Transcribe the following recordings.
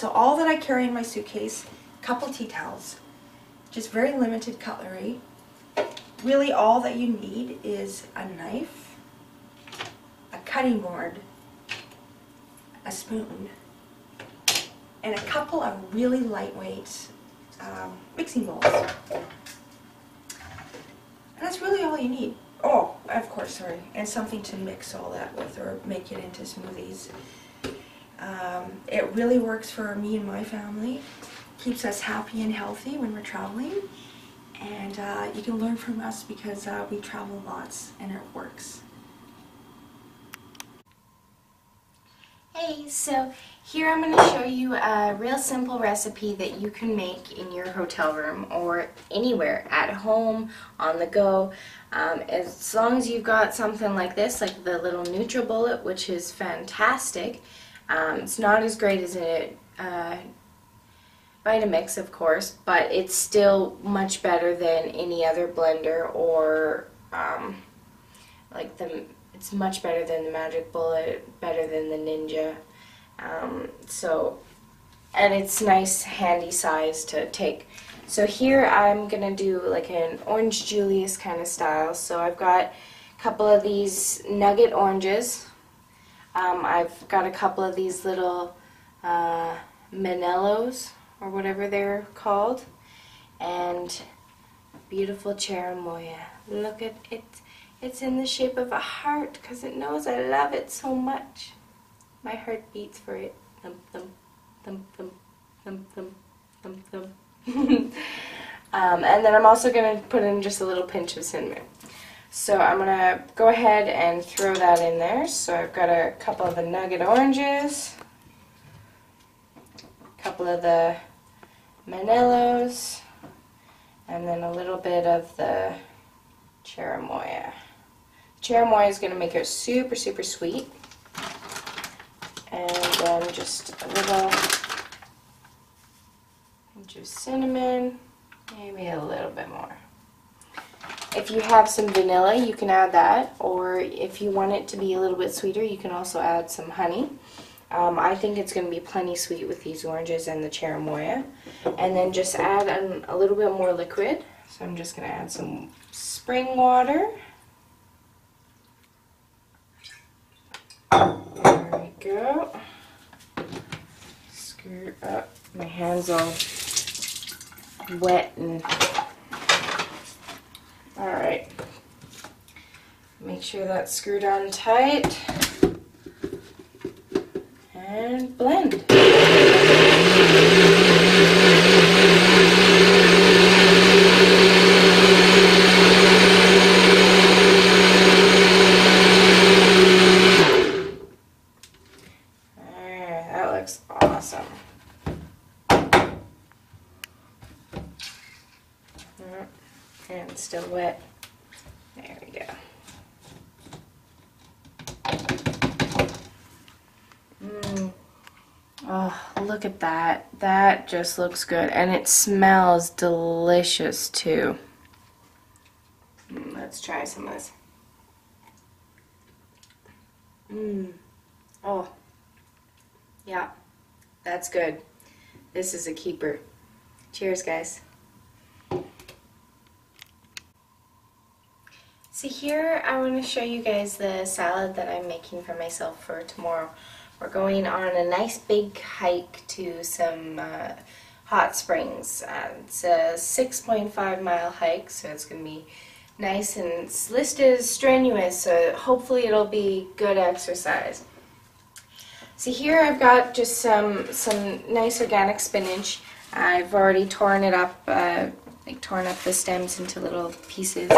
So all that I carry in my suitcase, a couple tea towels, just very limited cutlery. Really all that you need is a knife, a cutting board, a spoon, and a couple of really lightweight um, mixing bowls. And that's really all you need. Oh, of course, sorry, and something to mix all that with or make it into smoothies. Um, it really works for me and my family. Keeps us happy and healthy when we're traveling. And uh, you can learn from us because uh, we travel lots and it works. Hey, so here I'm going to show you a real simple recipe that you can make in your hotel room or anywhere, at home, on the go. Um, as long as you've got something like this, like the little NutriBullet, which is fantastic. Um, it's not as great as a uh, Vitamix, of course, but it's still much better than any other blender or um, like the it's much better than the Magic Bullet, better than the Ninja. Um, so, and it's nice, handy size to take. So here I'm gonna do like an orange Julius kind of style. So I've got a couple of these nugget oranges. Um, I've got a couple of these little uh, Manellos or whatever they're called, and beautiful cherimoya. Look at it. It's in the shape of a heart because it knows I love it so much. My heart beats for it. Thump, thump, thump, thump, thump, thump, thump, thump. um, and then I'm also going to put in just a little pinch of cinnamon. So I'm going to go ahead and throw that in there. So I've got a couple of the nugget oranges, a couple of the Manellos, and then a little bit of the cherimoya. Cherimoya is going to make it super, super sweet. And then just a little pinch of cinnamon, maybe a little bit more. If you have some vanilla, you can add that, or if you want it to be a little bit sweeter, you can also add some honey. Um, I think it's going to be plenty sweet with these oranges and the cherimoya. And then just add an, a little bit more liquid. So I'm just going to add some spring water. There we go. Screw up. My hands all wet and alright. Make sure that's screwed on tight and blend. And still wet. There we go. Mmm. Oh, look at that. That just looks good. And it smells delicious too. Mm, let's try some of this. Mmm. Oh. Yeah. That's good. This is a keeper. Cheers, guys. So here I want to show you guys the salad that I'm making for myself for tomorrow. We're going on a nice big hike to some uh, hot springs. Uh, it's a 6.5 mile hike so it's going to be nice and it's listed as strenuous so hopefully it'll be good exercise. So here I've got just some, some nice organic spinach. I've already torn it up uh, like torn up the stems into little pieces.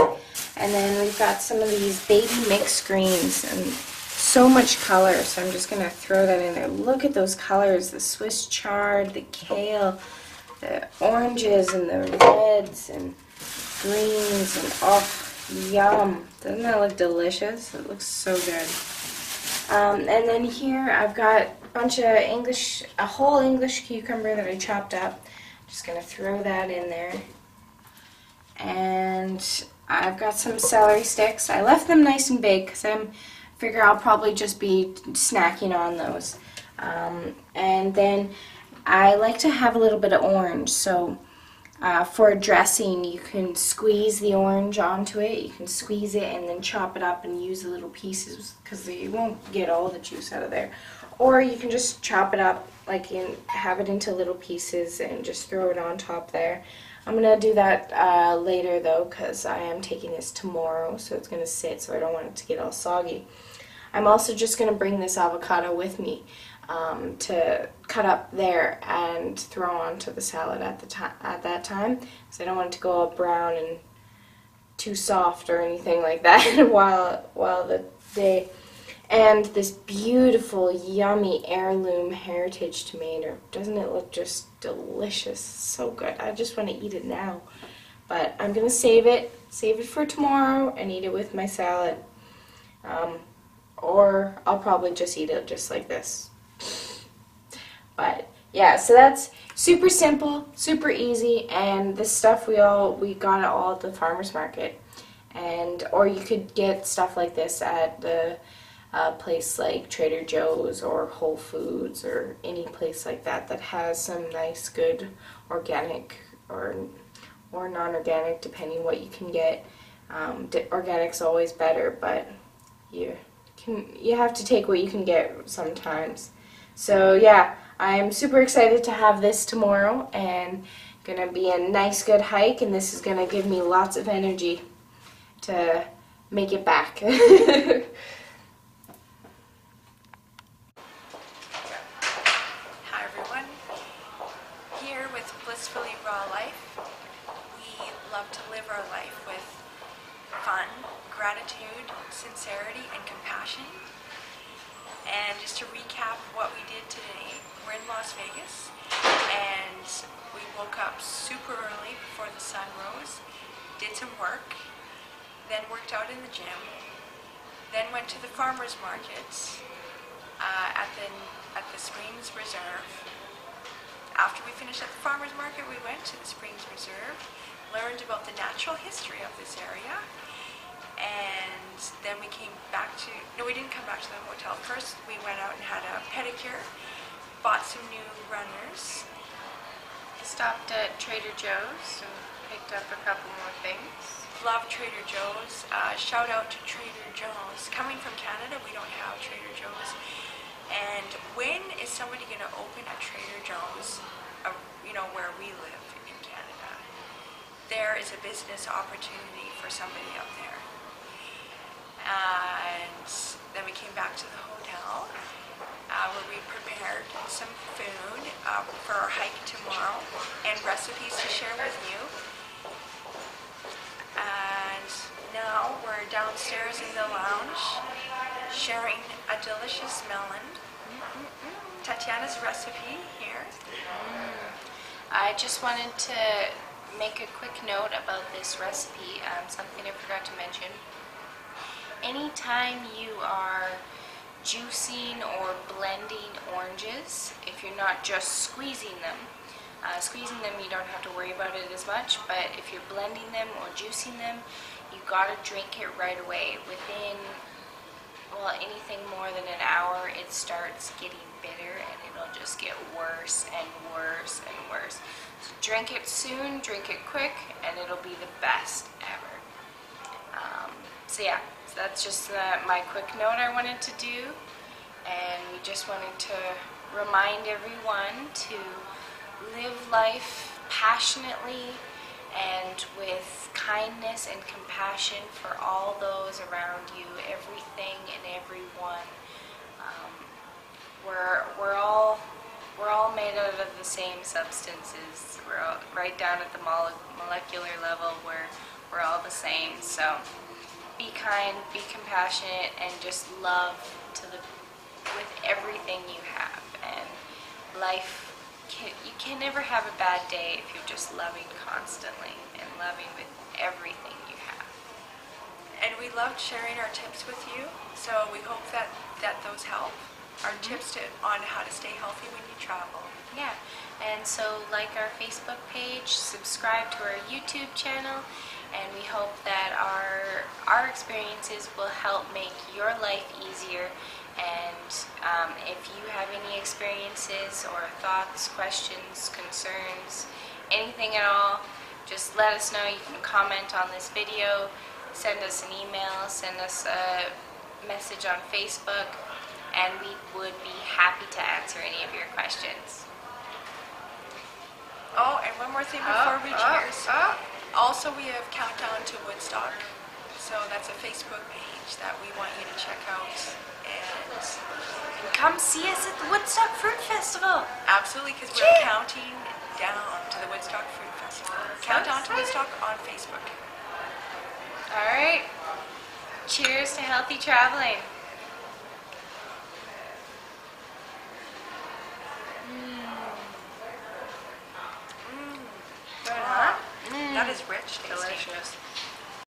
And then we've got some of these baby mixed greens and so much color. So I'm just going to throw that in there. Look at those colors, the Swiss chard, the kale, the oranges and the reds and greens and oh, yum. Doesn't that look delicious? It looks so good. Um, and then here I've got a bunch of English, a whole English cucumber that I chopped up. Just going to throw that in there and I've got some celery sticks. I left them nice and big because I figure I'll probably just be snacking on those. Um, and then I like to have a little bit of orange. So uh, for dressing, you can squeeze the orange onto it. You can squeeze it and then chop it up and use the little pieces because you won't get all the juice out of there. Or you can just chop it up like in have it into little pieces and just throw it on top there. I'm gonna do that uh, later though because I am taking this tomorrow, so it's gonna sit. So I don't want it to get all soggy. I'm also just gonna bring this avocado with me um, to cut up there and throw onto the salad at the time at that time because I don't want it to go all brown and too soft or anything like that while while the day and this beautiful yummy heirloom heritage tomato. Doesn't it look just delicious? So good. I just want to eat it now. But I'm gonna save it save it for tomorrow and eat it with my salad. Um, or I'll probably just eat it just like this. But yeah, so that's super simple, super easy, and this stuff we all we got it all at the farmers market, and or you could get stuff like this at the uh, place like Trader Joe's or Whole Foods or any place like that that has some nice, good organic or or non-organic, depending what you can get. Um, organic's always better, but you can you have to take what you can get sometimes. So yeah. I'm super excited to have this tomorrow and gonna be a nice good hike and this is gonna give me lots of energy to make it back. Hi everyone. Here with Blissfully Raw Life, we love to live our life with fun, gratitude, sincerity, and compassion. And just to recap what we did today, we're in Las Vegas and we woke up super early before the sun rose, did some work, then worked out in the gym, then went to the farmer's market uh, at, the, at the Springs Reserve. After we finished at the farmer's market, we went to the Springs Reserve, learned about the natural history of this area, and then we came back to, no, we didn't come back to the hotel. First, we went out and had a pedicure, bought some new runners. Stopped at Trader Joe's and picked up a couple more things. Love Trader Joe's. Uh, shout out to Trader Joe's. Coming from Canada, we don't have Trader Joe's. And when is somebody going to open a Trader Joe's, uh, you know, where we live in Canada? There is a business opportunity for somebody out there and then we came back to the hotel uh, where we prepared some food uh, for our hike tomorrow and recipes to share with you. Now we're downstairs in the lounge sharing a delicious melon. Tatiana's recipe here. Mm. I just wanted to make a quick note about this recipe, um, something I forgot to mention anytime you are juicing or blending oranges, if you're not just squeezing them, uh, squeezing them you don't have to worry about it as much, but if you're blending them or juicing them, you gotta drink it right away. Within, well, anything more than an hour, it starts getting bitter and it'll just get worse and worse and worse. So drink it soon, drink it quick, and it'll be the best ever. Um, so yeah, that's just uh, my quick note I wanted to do. And we just wanted to remind everyone to live life passionately and with kindness and compassion for all those around you, everything and everyone. Um, we're, we're all we're all made out of the same substances. We're all, right down at the molecular level. We're we're all the same. So be kind, be compassionate, and just love to the with everything you have. And life, can, you can never have a bad day if you're just loving constantly and loving with everything you have. And we loved sharing our tips with you, so we hope that, that those help. Our mm-hmm. tips to, on how to stay healthy when you travel. Yeah, and so like our Facebook page, subscribe to our YouTube channel, and we hope that our our experiences will help make your life easier And um, if you have any experiences or thoughts, questions, concerns, anything at all, just let us know. You can comment on this video, send us an email, send us a message on Facebook, and we would be happy to answer any of your questions. Oh, and one more thing before we cheers. Also, we have Countdown to Woodstock. So that's a Facebook page that we want you to check out. And come see us at the Woodstock Fruit Festival. absolutely, because we're counting down to the Woodstock Fruit Festival. Countdown to. Woodstock on Facebook. All right. Cheers to healthy traveling. Huh? That is rich. Delicious.